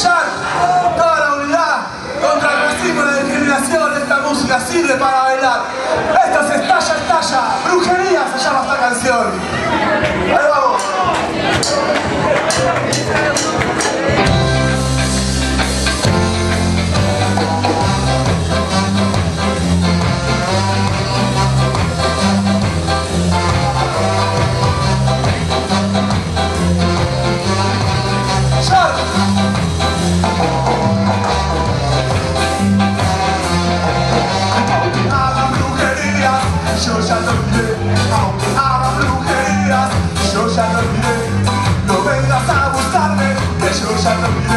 sellar toda la unidad contra el racismo y la discriminación. Esta música sirve para bailar. Esto se estalla, estalla. Brujería se llama esta canción. Ahí vamos.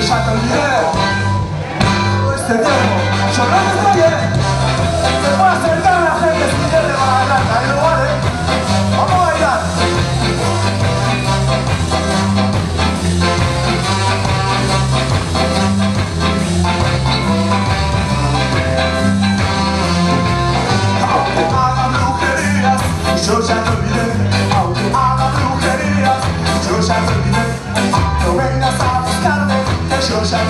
château d'hiver.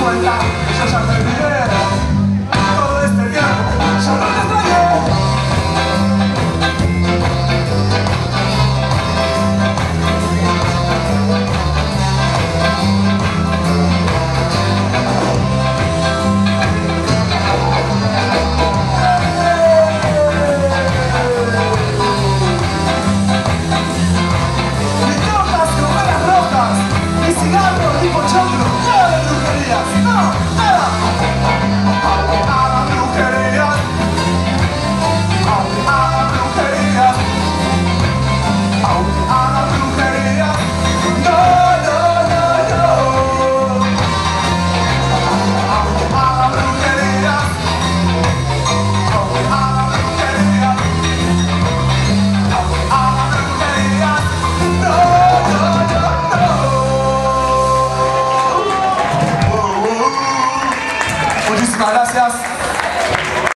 One. がしいます。